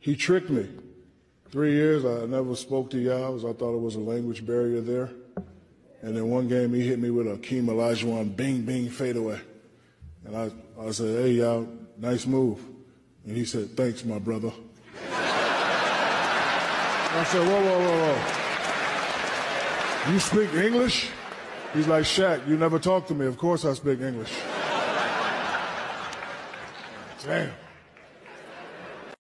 He tricked me. Three years, I never spoke to Yahs. I thought it was a language barrier there. And then one game, he hit me with a Keem Olajuwon bing, bing fadeaway. And I, I said, hey, y'all, nice move. And he said, thanks, my brother. I said, whoa, whoa, whoa, whoa. You speak English? He's like, Shaq, you never talk to me. Of course I speak English. Damn.